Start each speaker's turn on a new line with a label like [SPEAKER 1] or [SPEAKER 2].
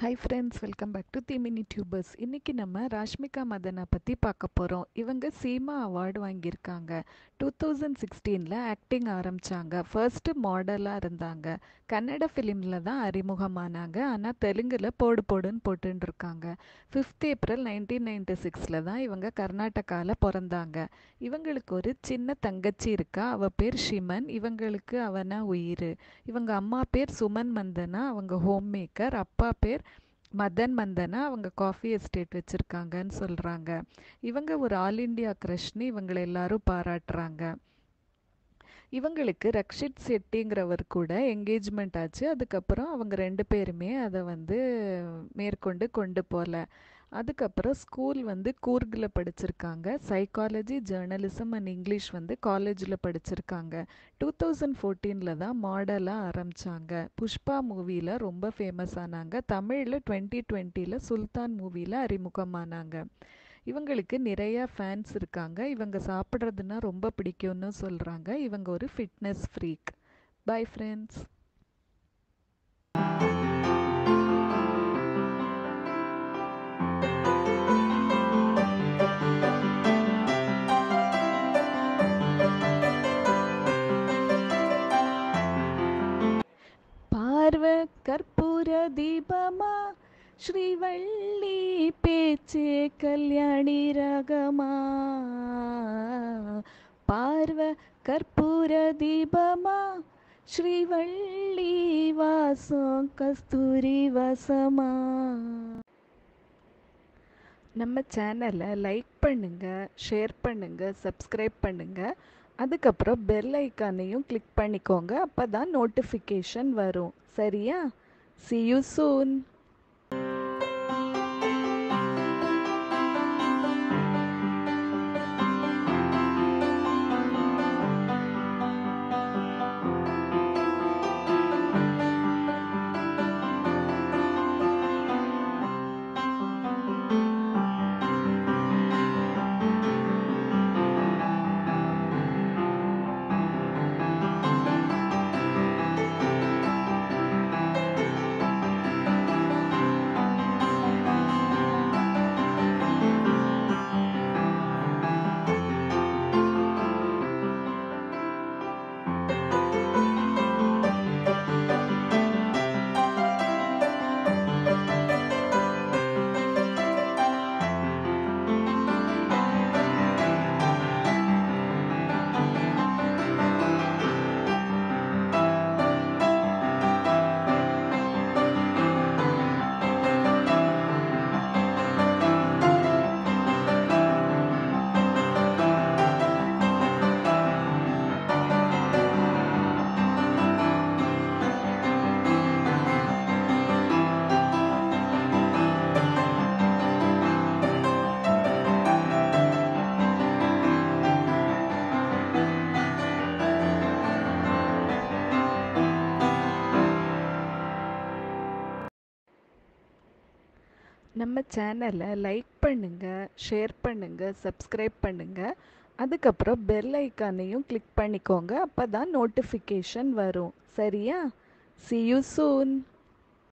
[SPEAKER 1] Hi friends welcome back to the mini tubers இன்றைக்கி நம்ம ராஷ்மிகா மதனை பற்றி பார்க்க போகிறோம் இவங்க சீமா அவார்டு வாங்கியிருக்காங்க. டூ தௌசண்ட் சிக்ஸ்டீனில் ஆக்டிங் ஆரம்பித்தாங்க ஃபர்ஸ்ட்டு மாடலாக இருந்தாங்க. கன்னட ஃபிலிமில் தான் அறிமுகமானாங்க. ஆனால் தெலுங்கில் போடு போடுன்னு போட்டுன்னு இருக்காங்க ஃபிஃப்த் ஏப்ரல் நைன்டீன் நைன்டி சிக்ஸில் தான் இவங்க கர்நாடகாவில் பிறந்தாங்க. இவங்களுக்கு ஒரு சின்ன தங்கச்சி இருக்கா? அவள் பேர் ஷிமன். இவங்களுக்கு அவனா உயிர். இவங்க அம்மா பேர் சுமன் மந்தனா. அவங்க ஹோம் மேக்கர் அப்பா பேர் மதன் மந்தனா அவங்க காஃபி எஸ்டேட் வச்சுருக்காங்கன்னு சொல்கிறாங்க இவங்க ஒரு ஆல் இண்டியா கிரஷ்னு இவங்களை எல்லாரும் பாராட்டுறாங்க. இவங்களுக்கு ரக்ஷித் செட்டிங்கிறவர் கூட என்கேஜ்மெண்ட் ஆச்சு. அதுக்கப்புறம் அவங்க ரெண்டு பேருமே அதை வந்து மேற்கொண்டு கொண்டு போகல அதுக்கப்புறம் ஸ்கூல் வந்து கூர்கில் படிச்சிருக்காங்க. சைக்காலஜி ஜேர்னலிசம் அண்ட் இங்கிலீஷ் வந்து காலேஜில் படிச்சிருக்காங்க. டூ தௌசண்ட் ஃபோர்டீனில் தான் மாடலாக ஆரம்பித்தாங்க புஷ்பா மூவியில் ரொம்ப ஃபேமஸ் ஆனாங்க. தமிழில் டுவெண்ட்டி டுவெண்ட்டியில் சுல்தான் மூவியில் அறிமுகமானாங்க. இவங்களுக்கு நிறையா ஃபேன்ஸ் இருக்காங்க. இவங்க சாப்பிட்றதுன்னா ரொம்ப பிடிக்கும்னு சொல்கிறாங்க இவங்க ஒரு ஃபிட்னஸ் ஃப்ரீக் பை ஃப்ரெண்ட்ஸ் கற்பூர தீபமா? ஸ்ரீவள்ளி பேச்சே கல்யாணி ரகமா? பார்வ கற்பூர தீபமா? ஸ்ரீவள்ளி வாசம் கஸ்தூரி வாசமா? நம்ம சேனலை லைக் பண்ணுங்கள் ஷேர் பண்ணுங்கள் சப்ஸ்கிரைப் பண்ணுங்கள் அதுக்கப்புறம் பெல் ஐக்கானையும் கிளிக் பண்ணிக்கோங்க. அப்போ தான் நோட்டிஃபிகேஷன் வரும். சரியா? சி யூ சூன் நம்ம சேனலை லைக் பண்ணுங்கள் ஷேர் பண்ணுங்கள் சப்ஸ்கிரைப் பண்ணுங்கள் அதுக்கப்புறம் பெல் ஐக்கானையும் கிளிக் பண்ணிக்கோங்க. அப்போ தான் நோட்டிஃபிகேஷன் வரும். சரியா? C you soon